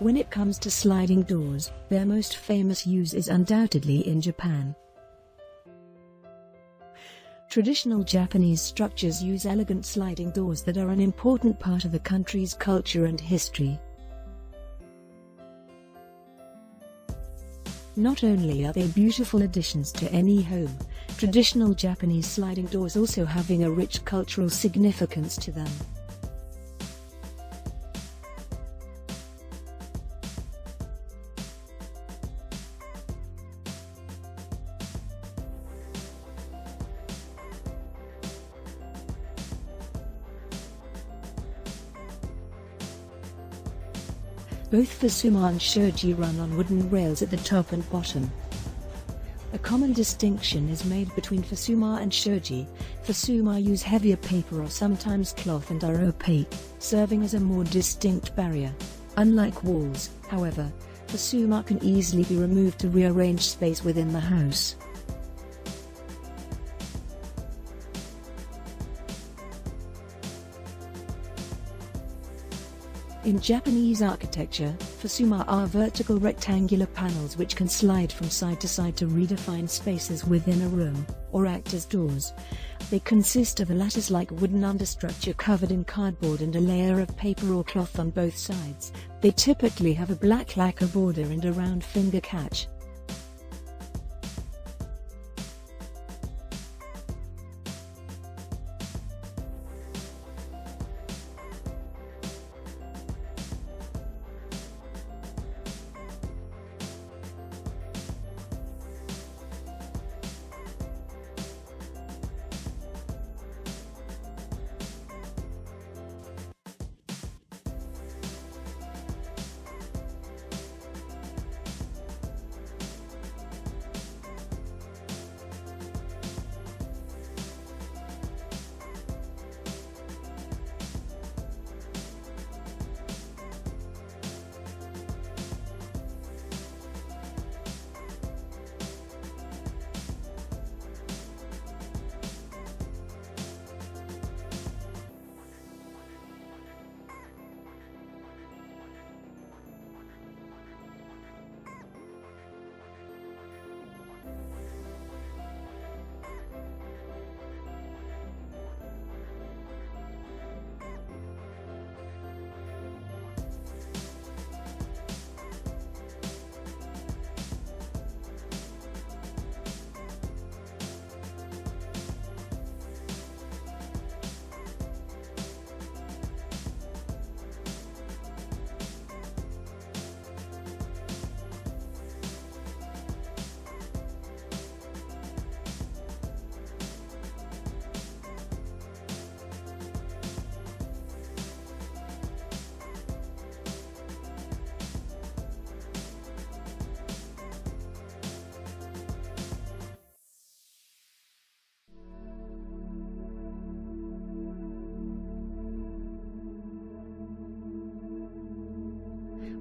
When it comes to sliding doors, their most famous use is undoubtedly in Japan. Traditional Japanese structures use elegant sliding doors that are an important part of the country's culture and history. Not only are they beautiful additions to any home, traditional Japanese sliding doors also having a rich cultural significance to them. Both Fusuma and Shoji run on wooden rails at the top and bottom. A common distinction is made between Fusuma and Shoji. Fusuma use heavier paper or sometimes cloth and are opaque, serving as a more distinct barrier. Unlike walls, however, Fusuma can easily be removed to rearrange space within the house. In Japanese architecture, fusuma are vertical rectangular panels which can slide from side to side to redefine spaces within a room, or act as doors. They consist of a lattice-like wooden understructure covered in cardboard and a layer of paper or cloth on both sides. They typically have a black lacquer border and a round finger catch.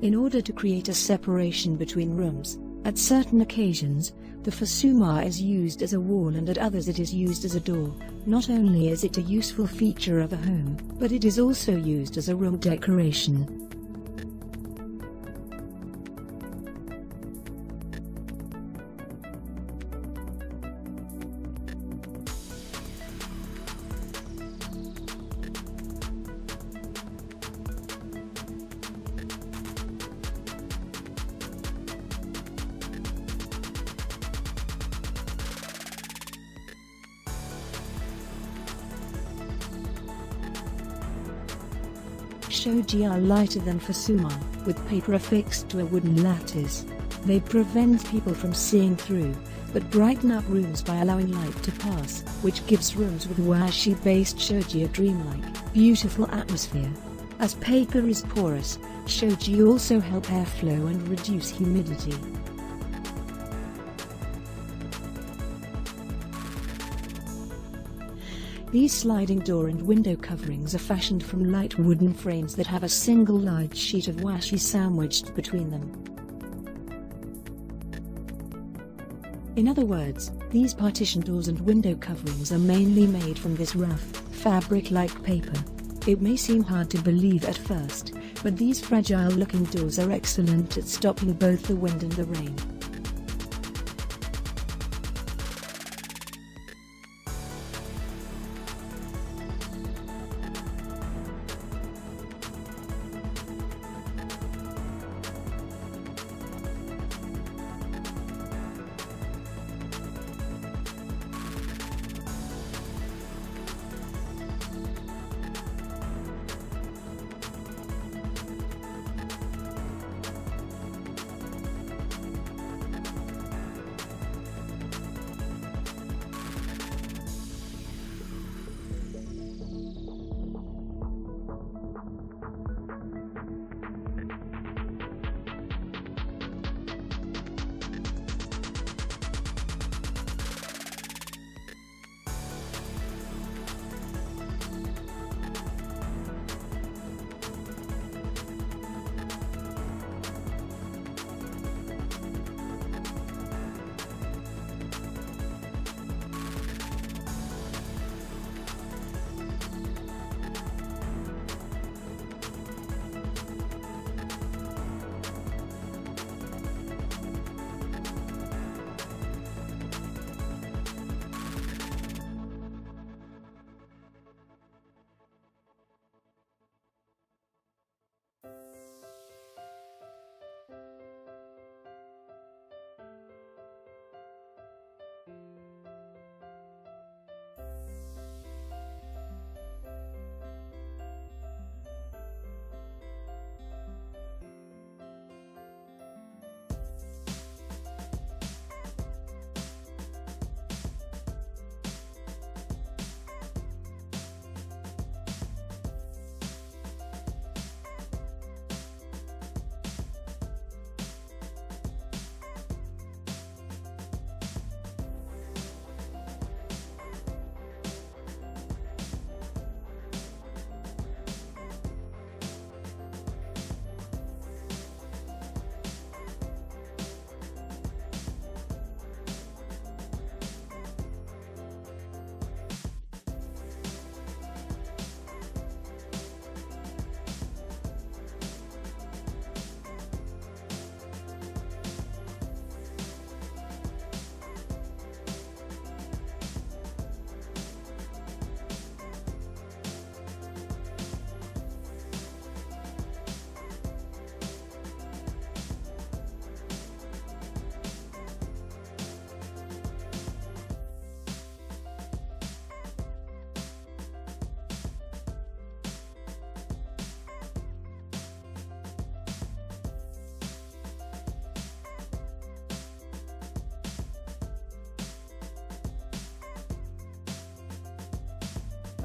In order to create a separation between rooms, at certain occasions, the fusuma is used as a wall and at others it is used as a door. Not only is it a useful feature of a home, but it is also used as a room decoration. Shoji are lighter than Fusuma, with paper affixed to a wooden lattice. They prevent people from seeing through, but brighten up rooms by allowing light to pass, which gives rooms with washi-based shoji a dreamlike, beautiful atmosphere. As paper is porous, shoji also help airflow and reduce humidity. These sliding door and window coverings are fashioned from light wooden frames that have a single large sheet of washi sandwiched between them. In other words, these partition doors and window coverings are mainly made from this rough, fabric-like paper. It may seem hard to believe at first, but these fragile-looking doors are excellent at stopping both the wind and the rain.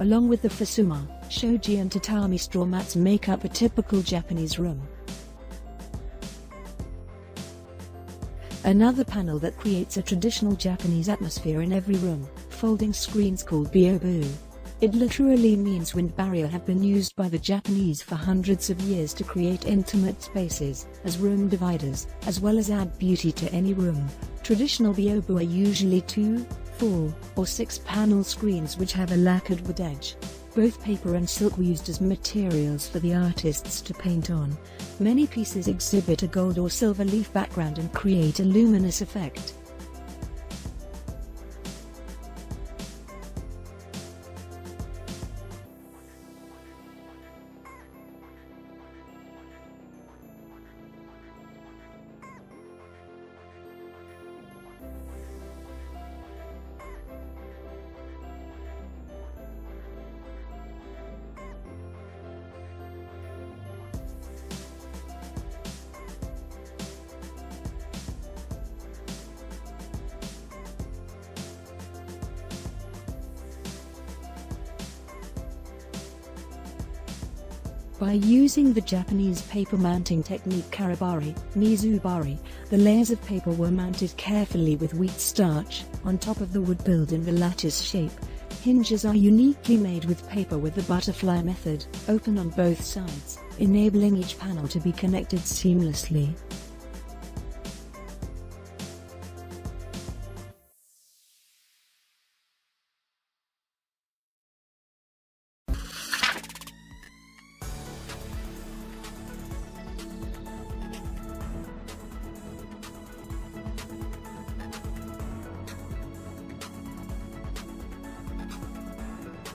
Along with the Fusuma, shoji and tatami straw mats make up a typical Japanese room. Another panel that creates a traditional Japanese atmosphere in every room, folding screens called byobu. It literally means wind barrier have been used by the Japanese for hundreds of years to create intimate spaces, as room dividers, as well as add beauty to any room. Traditional byobu are usually two, four, or six panel screens which have a lacquered wood edge. Both paper and silk were used as materials for the artists to paint on. Many pieces exhibit a gold or silver leaf background and create a luminous effect. By using the Japanese paper mounting technique karabari, mizubari, the layers of paper were mounted carefully with wheat starch on top of the wood build in the lattice shape. Hinges are uniquely made with paper with the butterfly method, open on both sides, enabling each panel to be connected seamlessly.